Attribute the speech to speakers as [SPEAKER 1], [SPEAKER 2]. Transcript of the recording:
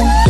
[SPEAKER 1] Yeah.